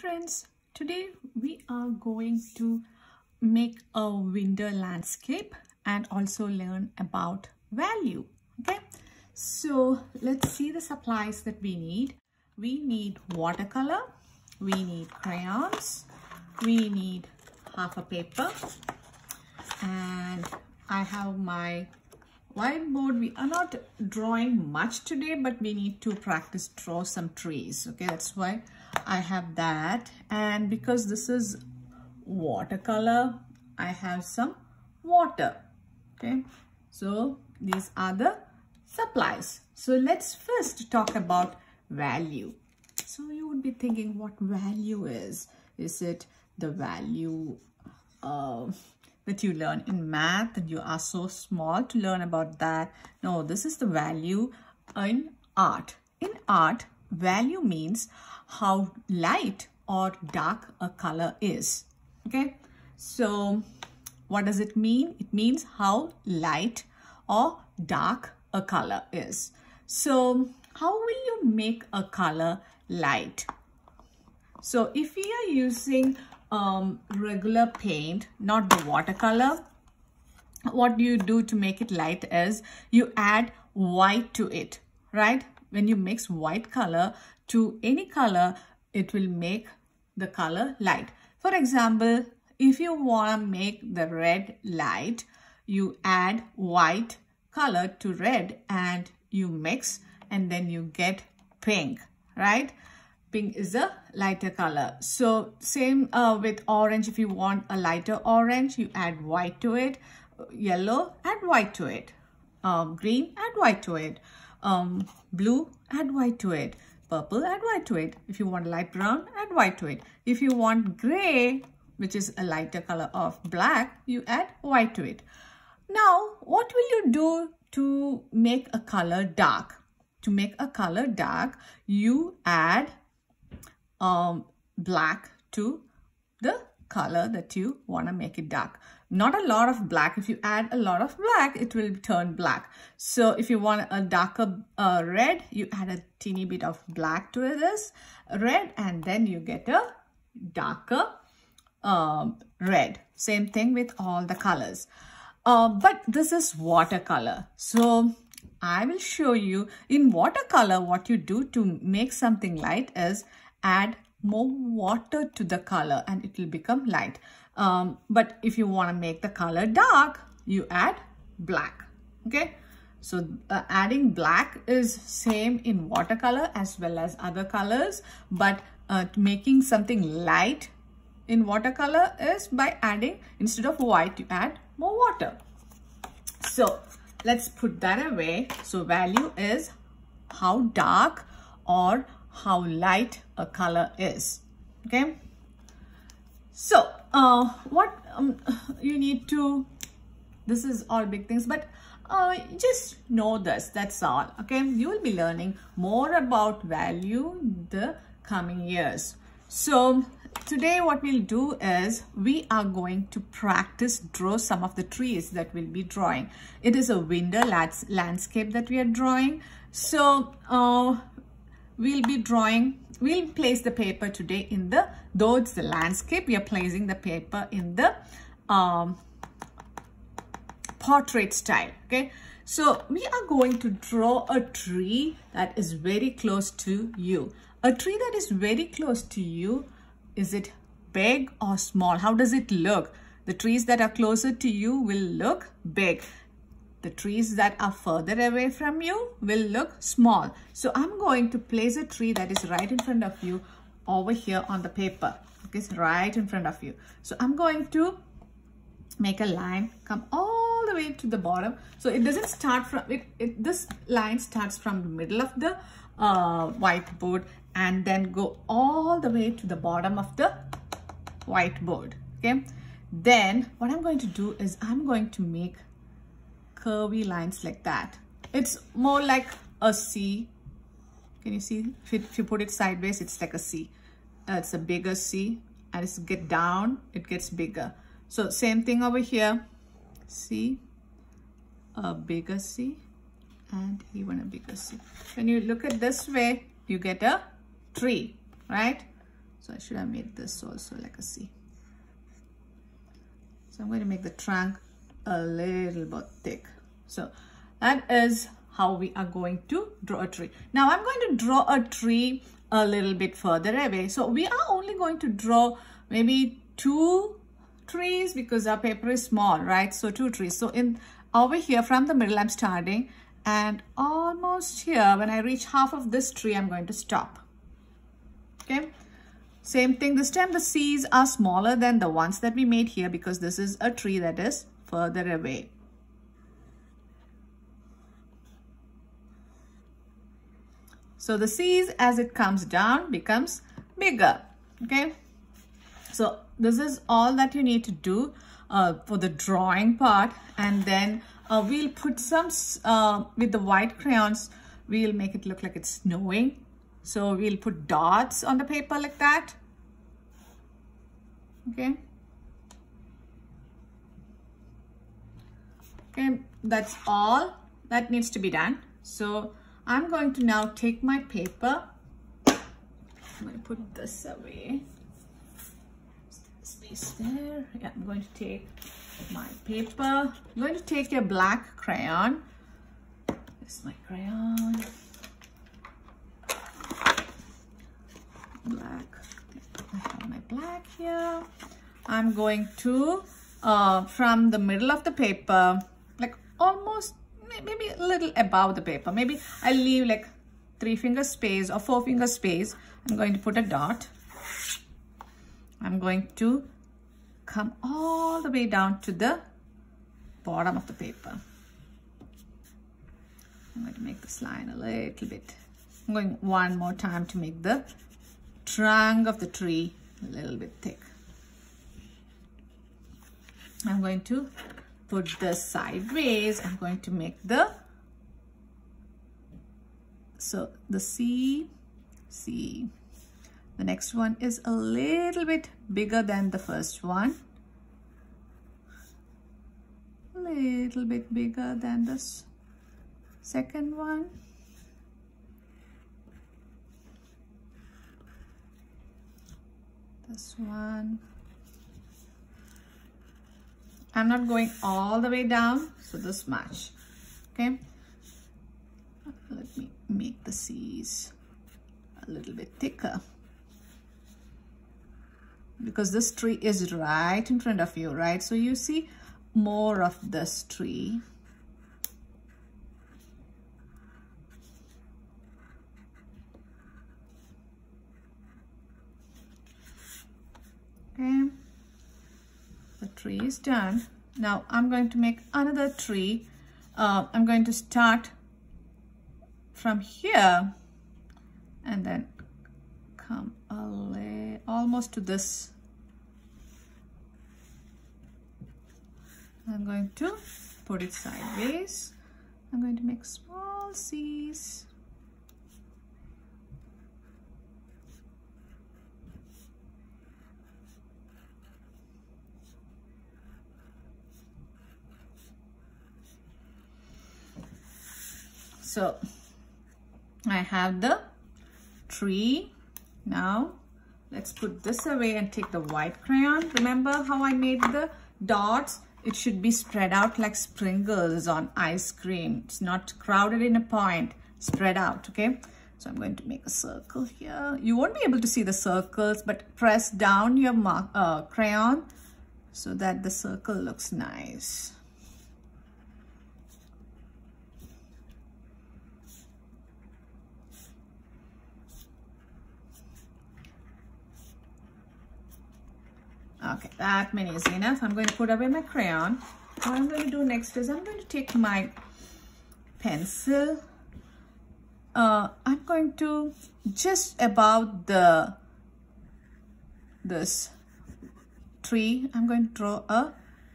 friends, today we are going to make a winter landscape and also learn about value. Okay, so let's see the supplies that we need. We need watercolor, we need crayons, we need half a paper and I have my whiteboard. We are not drawing much today but we need to practice draw some trees. Okay, that's why I have that. And because this is watercolor I have some water. Okay. So these are the supplies. So let's first talk about value. So you would be thinking what value is? Is it the value uh, that you learn in math and you are so small to learn about that? No this is the value in art. In art value means how light or dark a color is. Okay, so what does it mean? It means how light or dark a color is. So how will you make a color light? So if we are using um, regular paint, not the watercolor, what do you do to make it light is you add white to it, right? When you mix white color, to any color, it will make the color light. For example, if you want to make the red light, you add white color to red and you mix and then you get pink, right? Pink is a lighter color. So same uh, with orange. If you want a lighter orange, you add white to it. Yellow, add white to it. Um, green, add white to it. Um, blue, add white to it purple, add white to it. If you want light brown, add white to it. If you want gray, which is a lighter color of black, you add white to it. Now, what will you do to make a color dark? To make a color dark, you add um, black to the color that you want to make it dark not a lot of black. If you add a lot of black, it will turn black. So if you want a darker uh, red, you add a teeny bit of black to this red and then you get a darker um, red. Same thing with all the colors. Uh, but this is watercolor. So I will show you in watercolor what you do to make something light is add more water to the color and it will become light. Um, but if you want to make the color dark, you add black. Okay. So uh, adding black is same in watercolor as well as other colors. But uh, making something light in watercolor is by adding, instead of white, you add more water. So let's put that away. So value is how dark or how light a color is. Okay. So uh, what um, you need to, this is all big things, but uh, just know this, that's all. Okay. You will be learning more about value the coming years. So today what we'll do is we are going to practice draw some of the trees that we'll be drawing. It is a winter landscape that we are drawing. So uh, we'll be drawing we'll place the paper today in the though it's the landscape. We are placing the paper in the um, portrait style okay? So we are going to draw a tree that is very close to you. A tree that is very close to you is it big or small? How does it look? The trees that are closer to you will look big the trees that are further away from you will look small. So I'm going to place a tree that is right in front of you over here on the paper. It's right in front of you. So I'm going to make a line, come all the way to the bottom. So it doesn't start from, it, it this line starts from the middle of the uh, whiteboard and then go all the way to the bottom of the whiteboard. Okay. Then what I'm going to do is I'm going to make curvy lines like that. It's more like a C. Can you see? If you, if you put it sideways, it's like a C. Uh, it's a bigger C. And as you get down, it gets bigger. So same thing over here. C, a bigger C, and even a bigger C. When you look at this way, you get a tree, right? So I should have made this also like a C. So I'm going to make the trunk a little bit thick. So that is how we are going to draw a tree. Now I'm going to draw a tree a little bit further away. So we are only going to draw maybe two trees because our paper is small, right? So two trees. So in over here from the middle, I'm starting and almost here, when I reach half of this tree, I'm going to stop. Okay. Same thing this time, the C's are smaller than the ones that we made here because this is a tree that is further away. So the C's as it comes down becomes bigger. Okay. So this is all that you need to do uh, for the drawing part and then uh, we'll put some uh, with the white crayons we'll make it look like it's snowing so we'll put dots on the paper like that okay okay that's all that needs to be done so I'm going to now take my paper I'm going to put this away space there. Yeah, I'm going to take my paper. I'm going to take a black crayon. This is my crayon. Black. I have my black here. I'm going to, uh, from the middle of the paper, almost, maybe a little above the paper. Maybe I'll leave like three finger space or four finger space. I'm going to put a dot. I'm going to come all the way down to the bottom of the paper. I'm going to make this line a little bit. I'm going one more time to make the trunk of the tree a little bit thick. I'm going to put this sideways. I'm going to make the, so the C, C, the next one is a little bit bigger than the first one. A little bit bigger than this second one. This one. I'm not going all the way down, so this much, okay? Let me make the C's a little bit thicker because this tree is right in front of you, right? So you see more of this tree. Okay, the tree is done. Now I'm going to make another tree. Uh, I'm going to start from here and then come almost to this. I'm going to put it sideways. I'm going to make small C's. So I have the tree now let's put this away and take the white crayon. Remember how I made the dots? It should be spread out like sprinkles on ice cream. It's not crowded in a point, spread out, okay? So I'm going to make a circle here. You won't be able to see the circles, but press down your mark, uh, crayon so that the circle looks nice. Okay, that many is enough. I'm going to put away my crayon. What I'm going to do next is I'm going to take my pencil. Uh, I'm going to just about the this tree, I'm going to draw a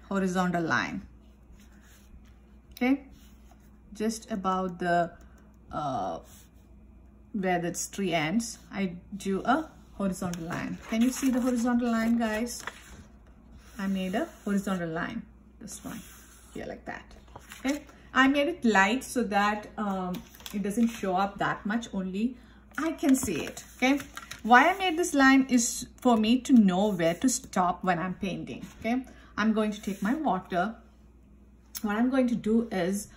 horizontal line. Okay, just about the uh, where this tree ends, I drew a horizontal line. Can you see the horizontal line, guys? I made a horizontal line, this one, here like that, okay? I made it light so that um, it doesn't show up that much, only I can see it, okay? why I made this line is for me to know where to stop when I'm painting. Okay. I'm going to take my water. What I'm going to do is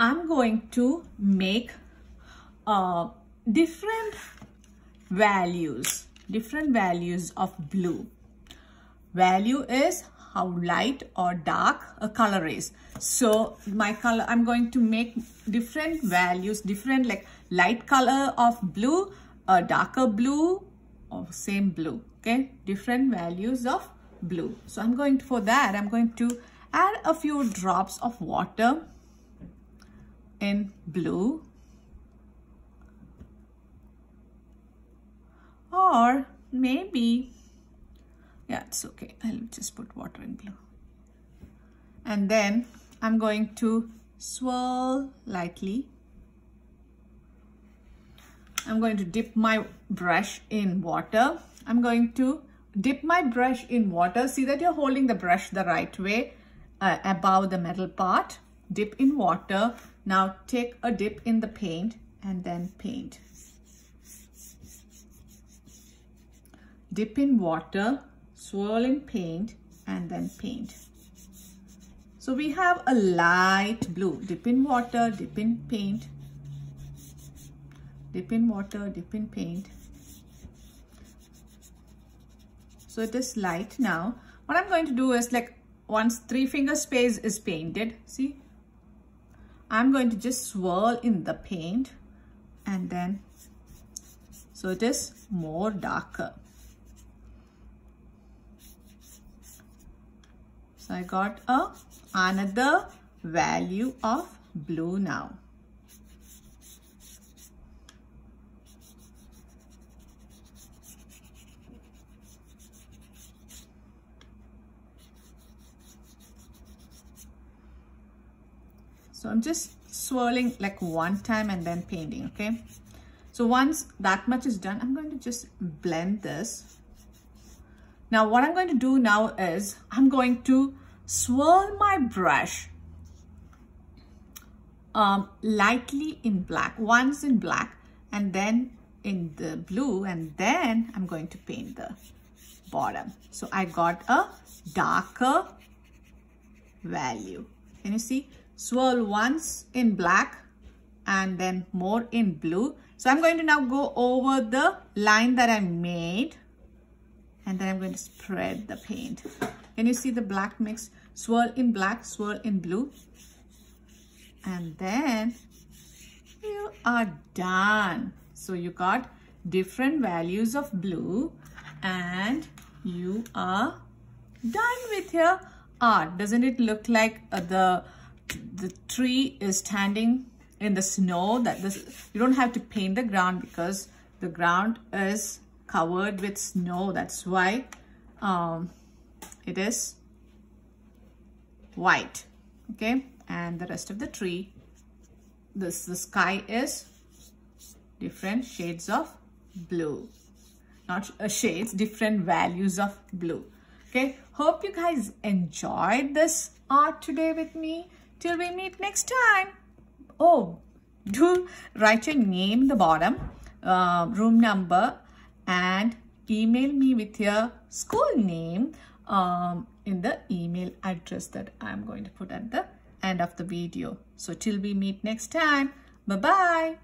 I'm going to make uh, different values, different values of blue. Value is how light or dark a color is. So my color, I'm going to make different values, different like light color of blue, a darker blue or same blue, okay? Different values of blue. So I'm going to, for that, I'm going to add a few drops of water in blue or maybe yeah it's okay. I'll just put water in blue and then I'm going to swirl lightly. I'm going to dip my brush in water. I'm going to dip my brush in water. See that you're holding the brush the right way uh, above the metal part. Dip in water. Now take a dip in the paint and then paint dip in water swirl in paint and then paint. So we have a light blue. Dip in water, dip in paint. Dip in water, dip in paint. So it is light now. What I'm going to do is like once three finger space is painted, see? I'm going to just swirl in the paint and then so it is more darker. So I got a another value of blue now. So I'm just swirling like one time and then painting, okay? So once that much is done, I'm going to just blend this now what I'm going to do now is I'm going to swirl my brush um, lightly in black, once in black and then in the blue and then I'm going to paint the bottom. So I got a darker value. Can you see? Swirl once in black and then more in blue. So I'm going to now go over the line that I made and then I'm going to spread the paint. Can you see the black mix? Swirl in black, swirl in blue. And then you are done. So you got different values of blue and you are done with your art. Doesn't it look like uh, the, the tree is standing in the snow? That this, You don't have to paint the ground because the ground is covered with snow. That's why um, it is white. Okay. And the rest of the tree, this the sky is different shades of blue. Not uh, shades, different values of blue. Okay. Hope you guys enjoyed this art today with me. Till we meet next time. Oh, do write your name in the bottom, uh, room number and email me with your school name um, in the email address that I'm going to put at the end of the video. So till we meet next time, bye-bye.